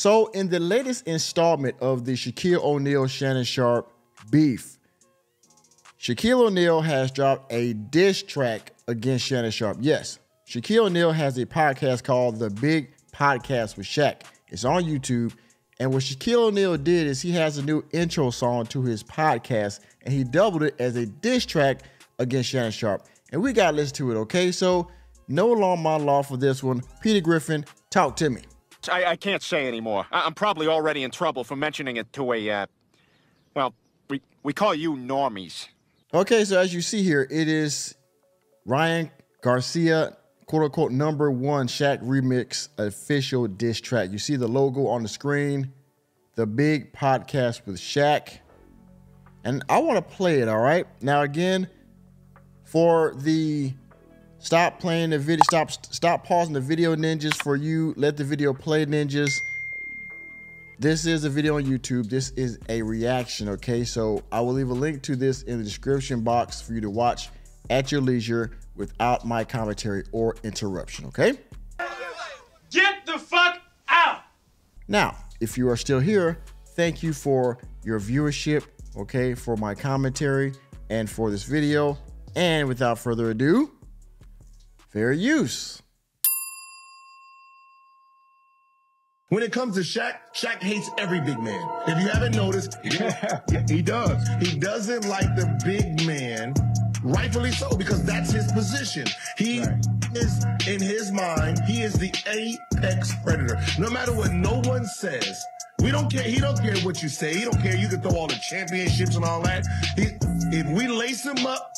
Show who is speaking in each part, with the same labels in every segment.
Speaker 1: So, in the latest installment of the Shaquille O'Neal Shannon Sharpe beef, Shaquille O'Neal has dropped a diss track against Shannon Sharpe. Yes, Shaquille O'Neal has a podcast called The Big Podcast with Shaq. It's on YouTube. And what Shaquille O'Neal did is he has a new intro song to his podcast and he doubled it as a diss track against Shannon Sharpe. And we got to listen to it, okay? So, no long monologue for this one. Peter Griffin, talk to me.
Speaker 2: I, I can't say anymore. I, am probably already in trouble for mentioning it to a, uh, well, we, we call you normies.
Speaker 1: Okay, so as you see here, it is Ryan Garcia, quote unquote, number one Shaq Remix official diss track. You see the logo on the screen, the big podcast with Shaq. And I want to play it, all right? Now, again, for the stop playing the video, stop stop pausing the video ninjas for you, let the video play ninjas. This is a video on YouTube. This is a reaction, okay? So I will leave a link to this in the description box for you to watch at your leisure without my commentary or interruption, okay?
Speaker 3: Get the fuck out!
Speaker 1: Now, if you are still here, thank you for your viewership, okay, for my commentary and for this video. And without further ado, fair use.
Speaker 4: When it comes to Shaq, Shaq hates every big man. If you haven't noticed, yeah, he does. He doesn't like the big man, rightfully so, because that's his position. He right. is, in his mind, he is the apex predator. No matter what no one says, we don't care. He don't care what you say. He don't care. You can throw all the championships and all that. He, if we lace him up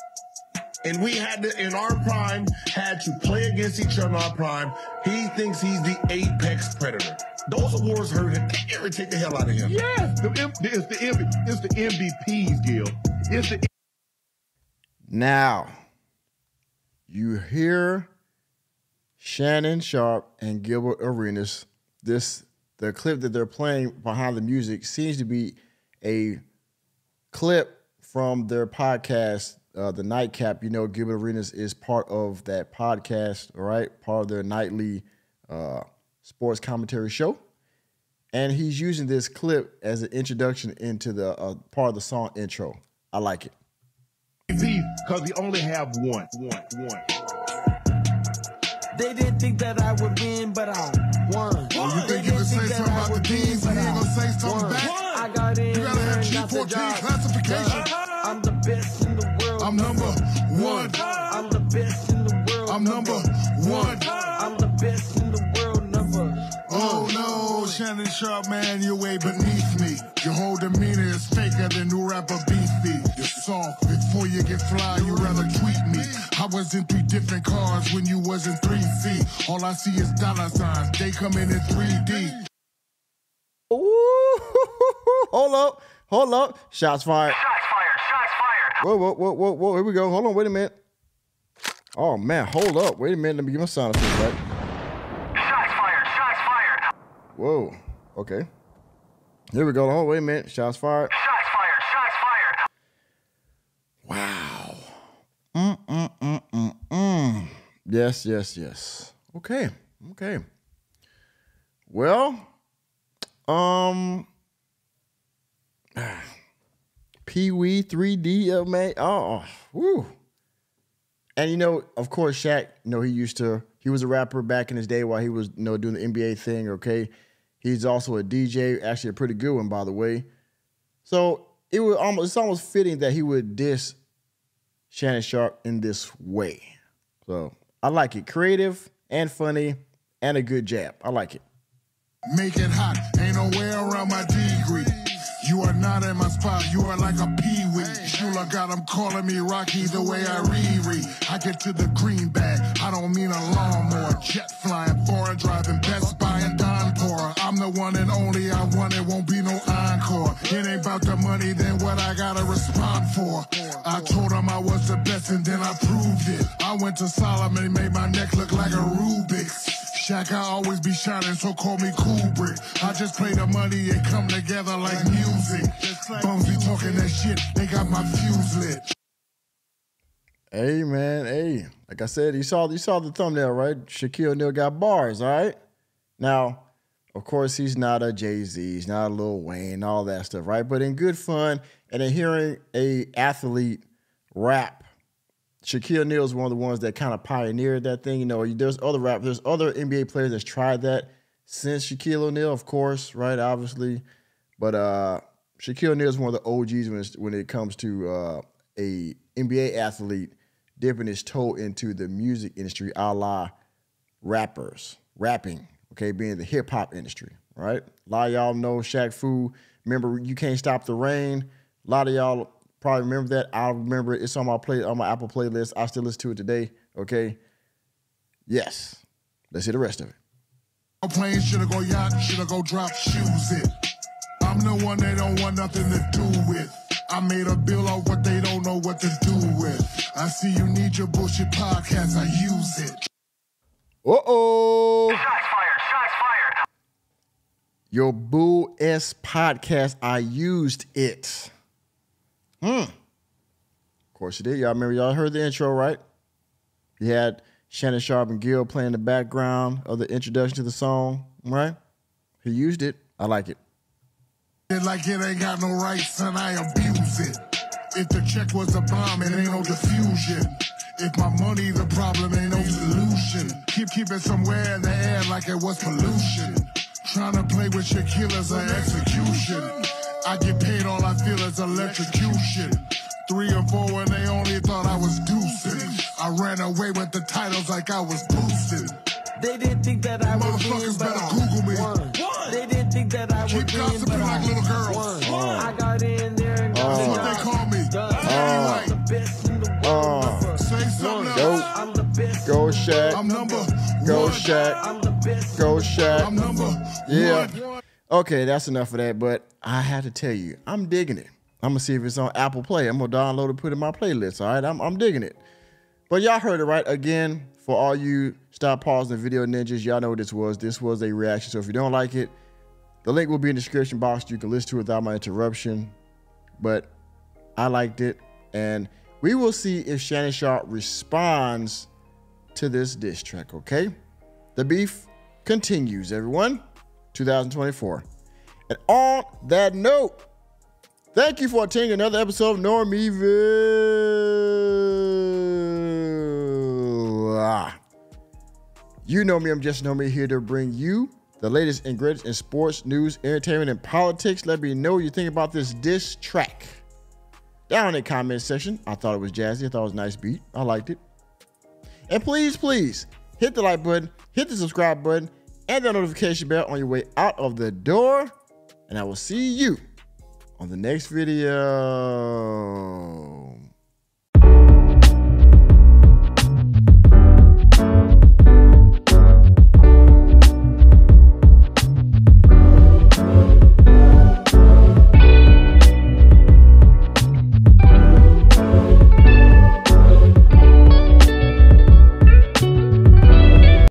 Speaker 4: and we had to, in our prime, had to play against each other in our prime, he thinks he's the apex predator. Those awards hurt him. They irritate the hell out of him.
Speaker 5: Yes, the, it's the it's the MVPs, Gil. It's the
Speaker 1: now you hear Shannon Sharpe and Gilbert Arenas. This the clip that they're playing behind the music seems to be a clip from their podcast, uh, the Nightcap. You know, Gilbert Arenas is part of that podcast, all right, part of their nightly uh, sports commentary show. And he's using this clip as an introduction into the uh, part of the song intro. I like it.
Speaker 5: Because we only have one, one, one.
Speaker 6: They didn't think that I would win, but I won.
Speaker 7: Well, you think you can say something about the D's and you ain't gonna say something back?
Speaker 6: I got in
Speaker 7: you gotta have G14 classification.
Speaker 6: I'm the best in the world.
Speaker 7: I'm number one.
Speaker 6: I'm the best in the world.
Speaker 7: I'm number one.
Speaker 6: I'm the best in the world. Number.
Speaker 7: Oh no, Shannon Sharpe, man, you're way beneath me. Your whole demeanor is faker than new rapper Beefy. You're soft. Before you get fly, you rather tweet me. I was in three different cars when you was in 3C. All I see is dollar signs. They come in in 3D.
Speaker 1: Ooh, hold up, hold up. Shots fired.
Speaker 3: Shots fired. Shots fired.
Speaker 1: Whoa, whoa, whoa, whoa, whoa. Here we go. Hold on. Wait a minute. Oh man, hold up. Wait a minute. Let me get my sound effect right.
Speaker 3: Shots fired. Shots fired.
Speaker 1: Whoa. Okay. Here we go. Oh, wait a minute. Shots fired.
Speaker 3: Shots fired. Shots fired.
Speaker 1: Wow. Mm, mm, mm, mm, mm. Yes, yes, yes. Okay. Okay. Well, um, Pee Wee 3D, uh, man. Oh, woo. And you know, of course, Shaq, you know, he used to, he was a rapper back in his day while he was, you know, doing the NBA thing, okay? He's also a DJ, actually a pretty good one, by the way. So it was almost it's almost fitting that he would diss Shannon Sharpe in this way. So I like it. Creative and funny and a good jab. I like it.
Speaker 7: Make it hot. Ain't no way around my degree. You are not in my spot. You are like a peewee. Shula got them calling me Rocky the way I re-re. I get to the green bag. I don't mean a lawnmower. Jet flying, foreign driving, Best Buy and Don Donpora. I'm the one and only I want. It won't be no encore. It ain't about the money, then what I gotta respond for. I told him I was the best and then I proved it. I went to Solomon, made my neck look like a Rubik's. Shaq, I always be shining, so call me Kubrick. Just play the money and come together like music. Be talking that shit, they got my fuse lit.
Speaker 1: Hey man, hey. Like I said, you saw you saw the thumbnail, right? Shaquille O'Neal got bars, all right? Now, Of course, he's not a Jay Z, he's not a Lil Wayne, all that stuff, right? But in good fun, and in hearing a athlete rap, Shaquille O'Neal is one of the ones that kind of pioneered that thing. You know, there's other rap, there's other NBA players that's tried that since Shaquille O'Neal, of course, right? Obviously, but uh, Shaquille O'Neal is one of the OGs when, when it comes to uh, a NBA athlete dipping his toe into the music industry, a la rappers, rapping, okay, being the hip hop industry, right? A lot of y'all know Shaq Fu. Remember, you can't stop the reign. A lot of y'all probably remember that. I remember it. It's on my play on my Apple playlist. I still listen to it today. Okay. Yes. Let's hear the rest of it.
Speaker 7: No plane, shoulda go yacht, shoulda go drop shoes it. I'm the one they don't want nothing to do with. I made a bill of what they don't know what to do with. I see you need your bullshit podcast, I use it.
Speaker 1: Uh oh.
Speaker 3: Shots fired. Shots fired.
Speaker 1: Your Boo S podcast. I used it. Hmm. Of course you did. Y'all remember y'all heard the intro, right? You had Shannon Sharpe and Gil playing the background of the introduction to the song, right? He used it. I like it.
Speaker 7: Like it ain't got no rights and I abuse it. If the check was a bomb, it ain't no diffusion. If my money the problem, ain't no solution. Keep keep it somewhere in the air like it was pollution. Trying to play with your killers or execution. I get paid, all I feel is electrocution. Ran away with the titles like I was boosting.
Speaker 6: They didn't think that I would win,
Speaker 7: Motherfuckers
Speaker 6: but
Speaker 7: better
Speaker 6: I
Speaker 7: Google me.
Speaker 6: won. They didn't think that I
Speaker 7: Keep
Speaker 6: would win,
Speaker 7: gossiping
Speaker 6: but
Speaker 7: like little girls.
Speaker 6: won. I got in there and got
Speaker 1: Uh.
Speaker 7: That's what they
Speaker 6: job
Speaker 7: call me.
Speaker 6: done.
Speaker 7: Uh.
Speaker 6: I'm the best in the world.
Speaker 1: Uh.
Speaker 7: Say something
Speaker 6: one.
Speaker 7: else.
Speaker 6: I'm the best.
Speaker 1: Go
Speaker 6: in
Speaker 1: Shaq.
Speaker 7: I'm number
Speaker 1: Go
Speaker 7: one.
Speaker 1: Shaq.
Speaker 6: I'm the best.
Speaker 1: Go Shaq.
Speaker 7: I'm number
Speaker 1: Yeah.
Speaker 7: one.
Speaker 1: Okay, that's enough of that. But I have to tell you, I'm digging it. I'm gonna see if it's on Apple Play. I'm gonna download it, put it in my playlist. All right, I'm, I'm digging it. But y'all heard it right. Again, for all you stop pausing the video ninjas, y'all know what this was. This was a reaction. So if you don't like it, the link will be in the description box. You can listen to it without my interruption. But I liked it, and we will see if Shannon Sharpe responds to this diss track. Okay, the beef continues. Everyone, 2024. And on that note, thank you for attending another episode of Normieville. You know me, I'm just me here to bring you the latest and greatest in sports, news, entertainment, and politics. Let me know what you think about this diss track. Down in the comment section, I thought it was jazzy. I thought it was a nice beat. I liked it. And please, please hit the like button, hit the subscribe button, and the notification bell on your way out of the door. And I will see you on the next video.